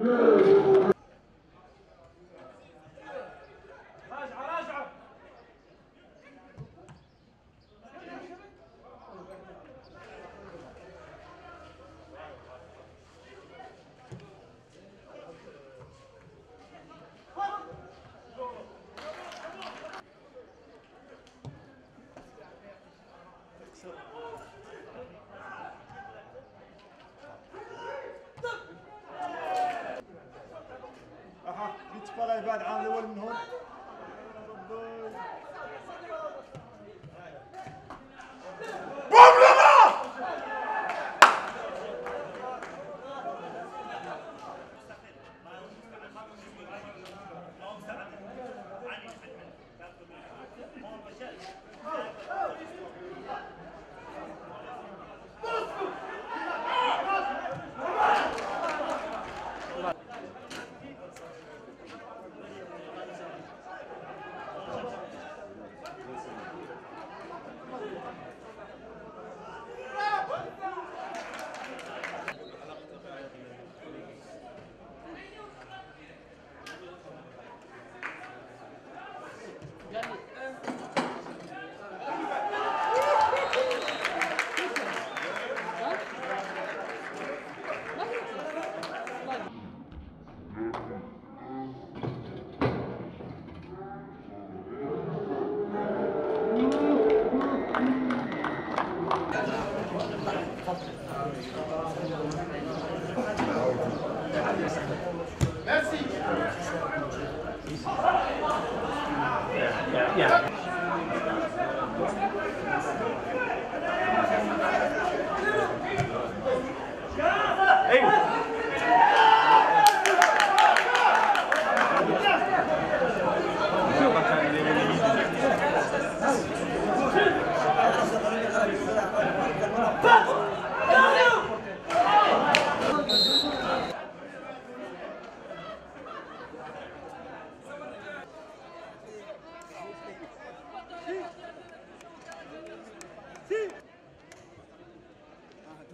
Não. تفضل بعد عام الأول منهم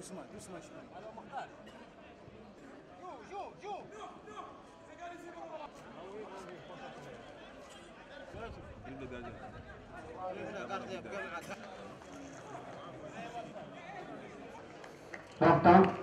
Yusman, Yusman şimdi. Alo Muhtar. Yo, yo, yo. Elimde bir acı. Kaptan.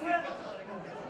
Hızlı.